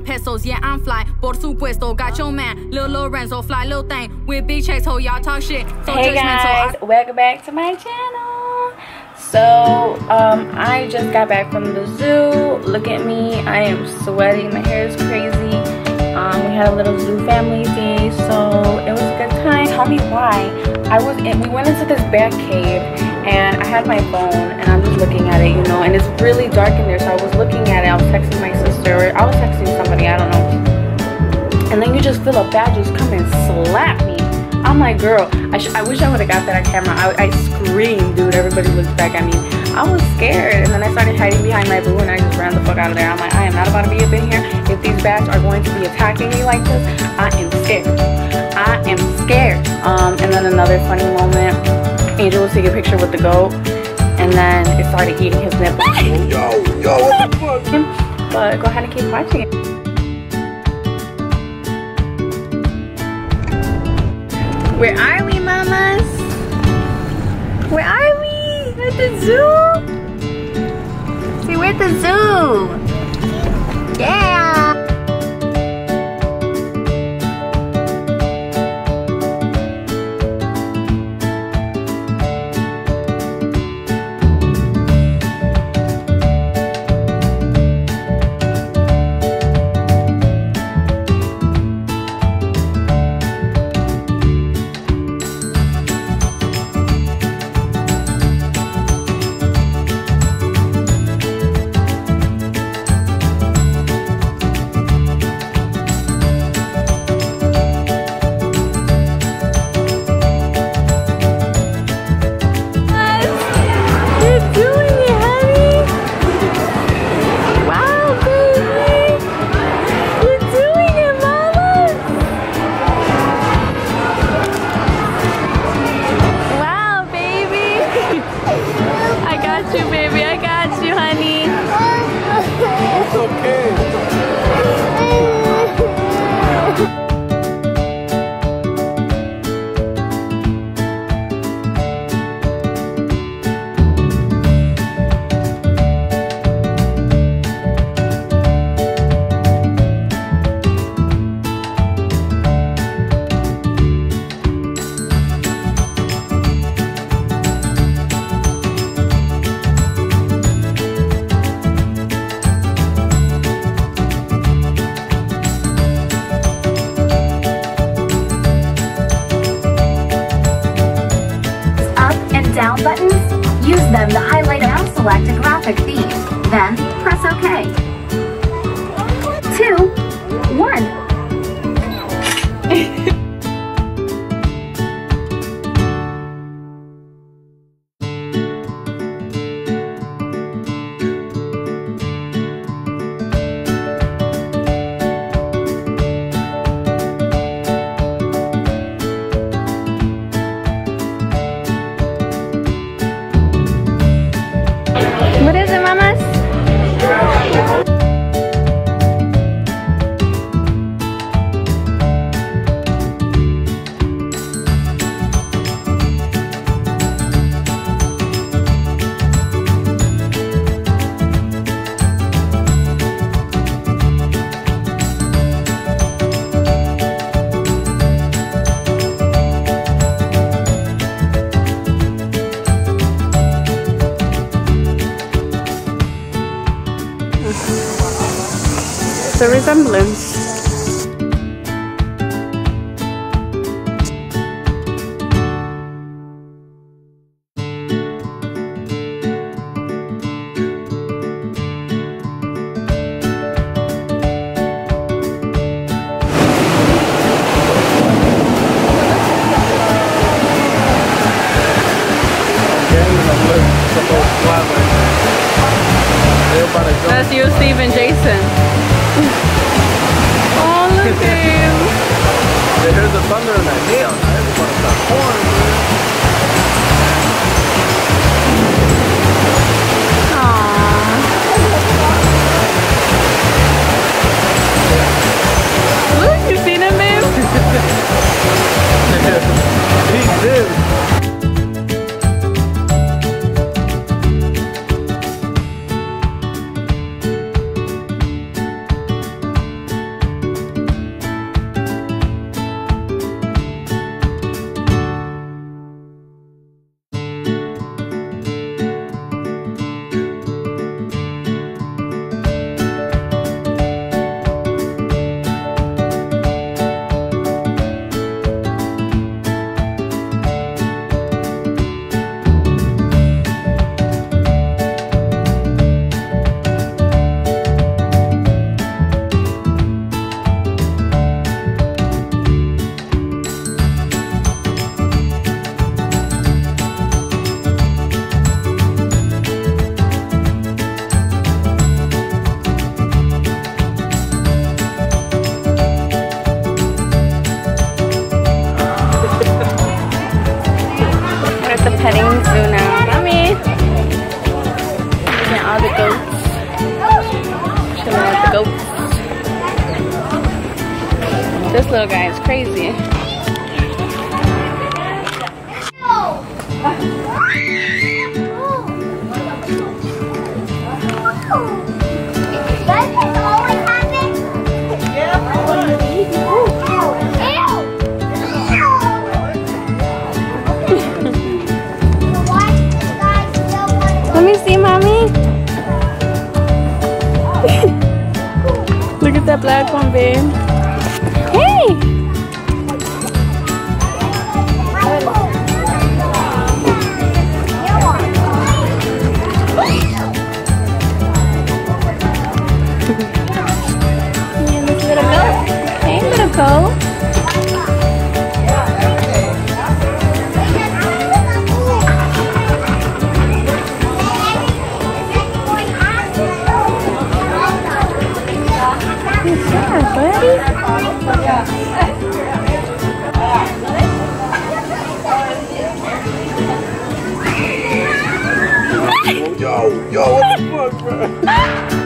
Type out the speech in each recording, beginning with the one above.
pesos, yeah, I'm fly. Por supuesto, got your man, Lil Lorenzo, fly little thing. With big checks, ho, y'all talk shit. So hey guys, I welcome back to my channel. So, um, I just got back from the zoo. Look at me, I am sweating, my hair is crazy. Um, we had a little zoo family day, so it was a good time. Tell me why. I was in, we went into this bat cave and I had my phone and I'm looking at it, you know, and it's really dark in there. So I was looking at it, I was texting my sister, Or I was texting somebody, I don't know. And then you just feel a bat just come and slap me. I'm like, girl, I, I wish I would have got that on camera. I, I screamed, dude. Everybody looked back at me. I was scared. And then I started hiding behind my boo and I just ran the fuck out of there. I'm like, I am not about to be up in here. If these bats are going to be attacking me like this, I am scared. I am scared. Um, and then another funny moment, Angel was taking a picture with the goat and then it started eating his nipple. Yo, yo, what the fuck? But go ahead and keep watching it. Where are we, mamas? Where are we? At the zoo? See, we're at the zoo. Yeah. Buttons? Use them to highlight and select a graphic theme. Then press OK. The resemblance. That's you, Steve, and Jason. They heard the thunder and that hail. Everybody start pouring, man. This little guy is crazy. Let me see, mommy. Look at that black one, babe. Ah!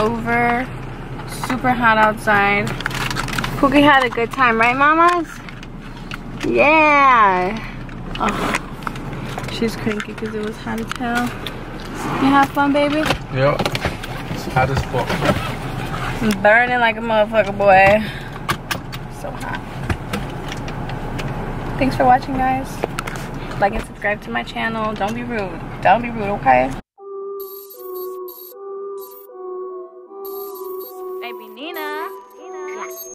Over. Super hot outside. Pookie had a good time, right, mamas? Yeah. Oh, she's cranky because it was hot as hell. You have fun, baby? Yep. It's hot as fuck. I'm burning like a motherfucker, boy. So hot. Thanks for watching, guys. Like and subscribe to my channel. Don't be rude. Don't be rude, okay?